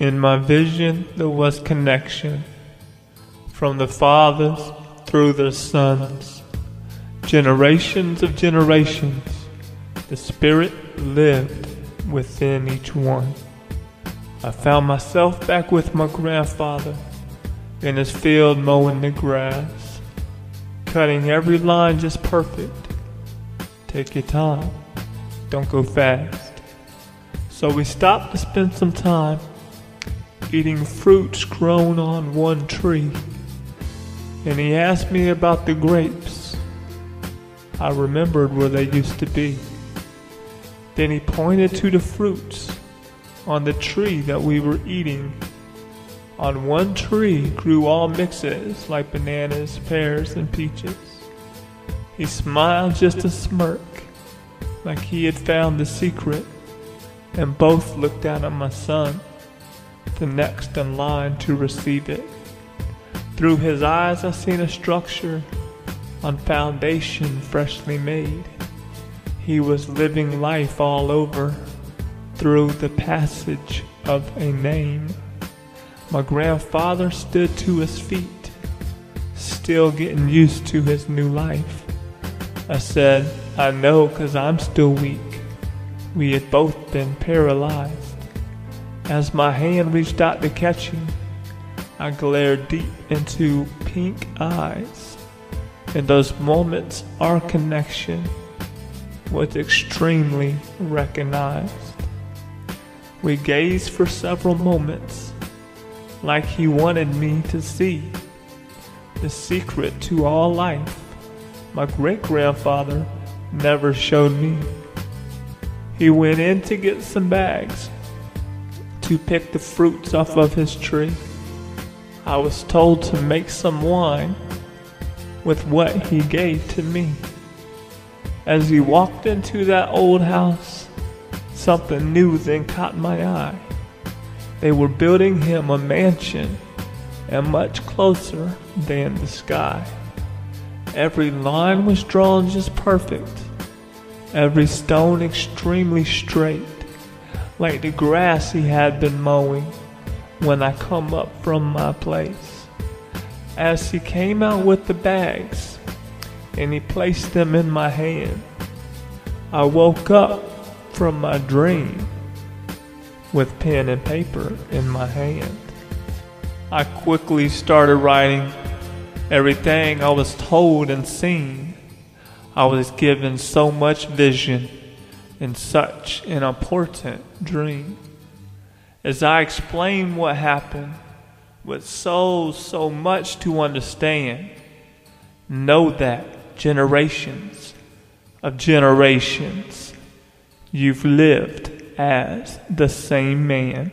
In my vision, there was connection from the fathers through their sons. Generations of generations, the Spirit lived within each one. I found myself back with my grandfather in his field mowing the grass, cutting every line just perfect. Take your time, don't go fast. So we stopped to spend some time eating fruits grown on one tree. And he asked me about the grapes. I remembered where they used to be. Then he pointed to the fruits on the tree that we were eating. On one tree grew all mixes like bananas, pears, and peaches. He smiled just a smirk, like he had found the secret, and both looked down at my son, the next in line to receive it. Through his eyes, I seen a structure on foundation freshly made. He was living life all over through the passage of a name. My grandfather stood to his feet, still getting used to his new life. I said, I know because I'm still weak. We had both been paralyzed. As my hand reached out to catch him, I glared deep into pink eyes. In those moments, our connection was extremely recognized. We gazed for several moments, like he wanted me to see the secret to all life. My great grandfather never showed me. He went in to get some bags to pick the fruits off of his tree. I was told to make some wine with what he gave to me. As he walked into that old house, something new then caught my eye. They were building him a mansion and much closer than the sky. Every line was drawn just perfect, every stone extremely straight, like the grass he had been mowing when I come up from my place. As he came out with the bags and he placed them in my hand, I woke up from my dream with pen and paper in my hand. I quickly started writing everything I was told and seen. I was given so much vision in such an important dream as I explain what happened with so, so much to understand, know that generations of generations you've lived as the same man.